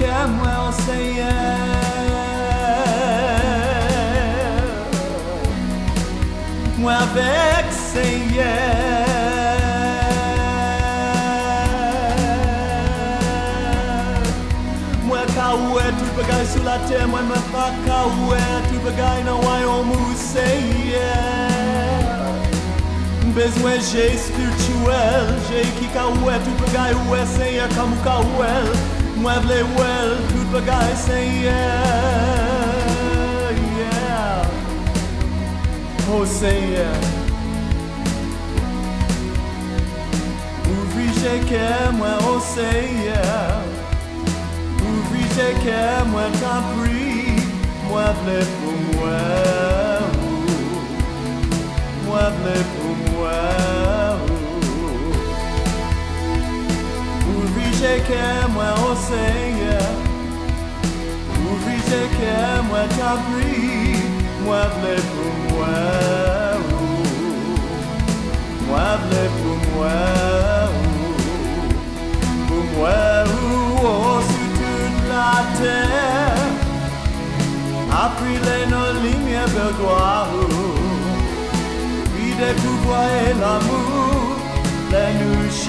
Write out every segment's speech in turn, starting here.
كم وسيا وافق سيا tu bagai sulate mwe mafaka we tu bagai na wayo museye Bezwe j'ai spirituel, j'ai kika we tu bagai we o kamuka well wèl Mwen vle wèl tout bagay seye Yeah. Oh seye Ouvri jè ke mwen oh seye Ouvri jè ke mwen tan pri Mwen vle pou mwen Mwen vle pou Expliquez-moi, oh Seigneur, ouvre moi ta prie, moi v'lais pour moi, oh. moi v'lais pour moi, pour moi, oh, sur toute la terre, appris nos lignes de gloire, puis découvrir l'amour.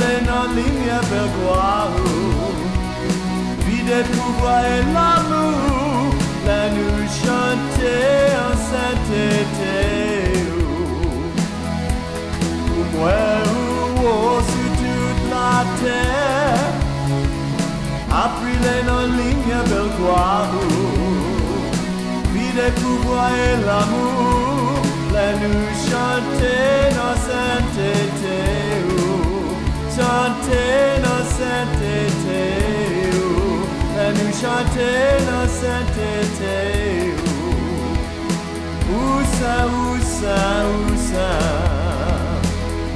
les non lignes vers gloire Puis découvrir l'amour La nous chanter en sainteté Pour moi oh, sur toute la terre Appris les non lignes belle gloire Puis découvrir l'amour. La nous chanter dans sainteté Chanter dans sainteté La nous chanter dans sainteté Où? Ça, où ça, où ça?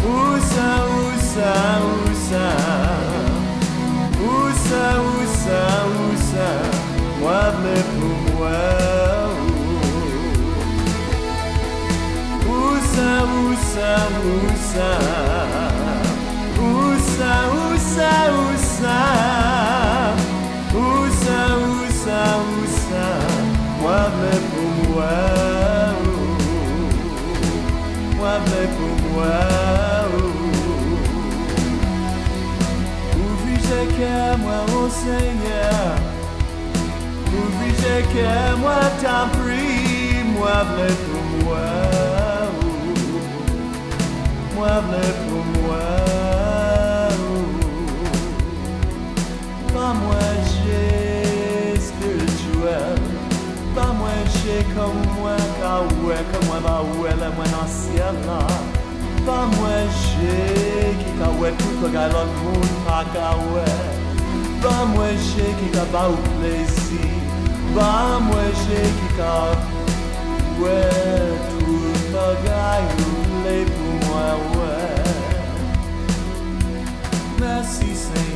Où ça, où wave pour moi, oh, pour moi. Ouvre que moi, oh Seigneur, que moi, t'en prie, moi, pour moi, oh, tout le gars l'autre monde pas ka Pas moi j'ai qui ka ka ouais tout le moi ouais Merci Seigneur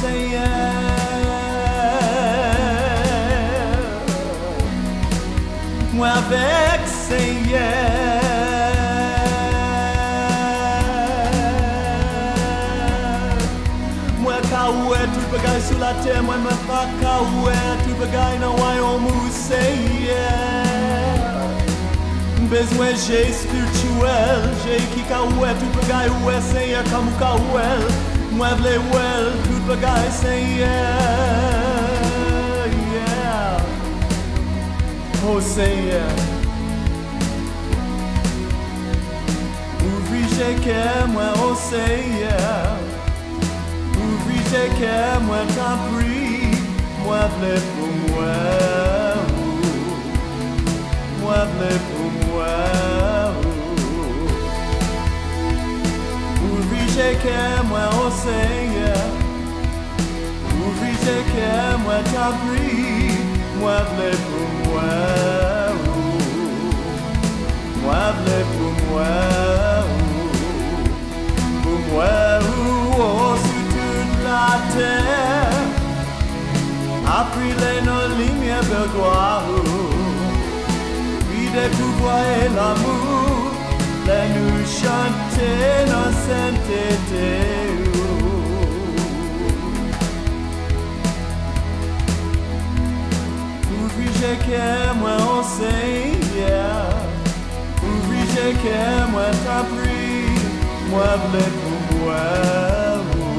Seigneur. Moi avec Seigneur. Kawe tu pegai sou la terre, moi me pas é tu bagay sem royaume ou Seigneur. jeito j'ai spirituel, j'ai qui kawe tu bagay ou é Seigneur comme kawe. Ka ouais. Moi vle well, tout bagay Seigneur, yeah. Oh. Ouvri oh Seigneur. Ouvri prie. Moi vle pour moi. Moi vle pour moi. Ouvri oh Seigneur. Ouvri j'ai que moi, prie. Moi vle pour moi. Moi vle pour moi. Pour moi, oh, sur toute la terre. Appris les nos lumières de gloire. Puis des pouvoirs et l'amour. Les nous chanter nos sainteté. que moi on Seigneur Obligé que moi t'as pris Moi v'lais pour moi oh.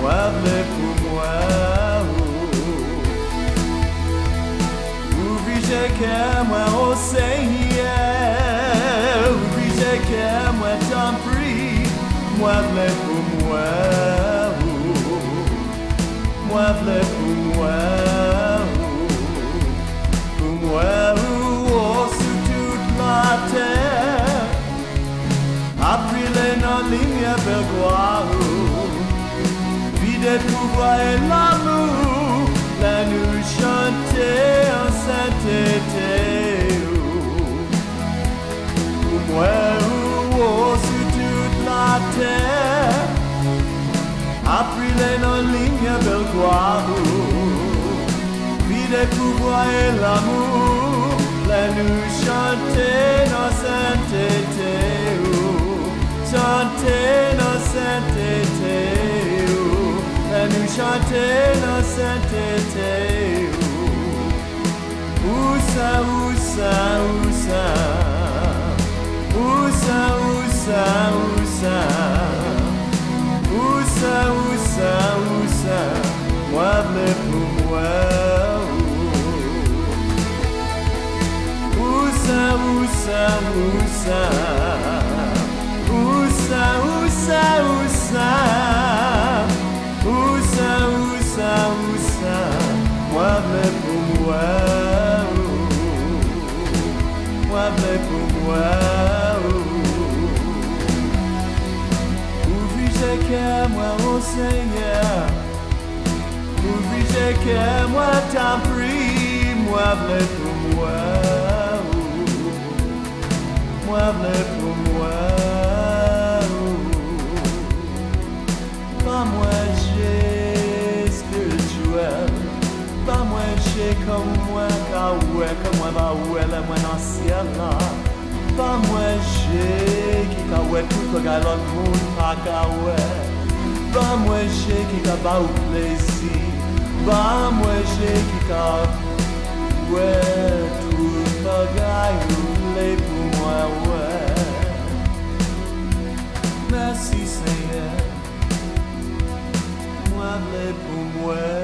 Moi v'lais pour moi oh. Obligé que moi on Seigneur Obligé que moi t'as pris Moi v'lais pour moi oh. Moi lumière vers gloire. Vie des pouvoirs et l'amour. La nous chanter en sainteté. Pour moi, oh, sur toute la terre. Appris noms lumière vers gloire. Vie des pouvoirs et l'amour. La nous chanter en sainteté. Chanter nous chanter nos sainteté. Où ça, où ça, où ça? Où ça, où ça, moi. Oh Seigneur? Que moi. Moi, vle pour moi. Moi, pour moi. Pas moi, j'ai spirituel. Pas moi, j'ai comme moi, car ouais, comme moi, va ouais, la moi dans ciel là. pa mwen che Ki ka wè tout wè galon moun pa ka wè. Pa mwen che ki ka ba ou plesi Pa mwen che ki ka wè Tout wè galon ple pou mwen wè. Mersi Seye Mwen ple pou mwen.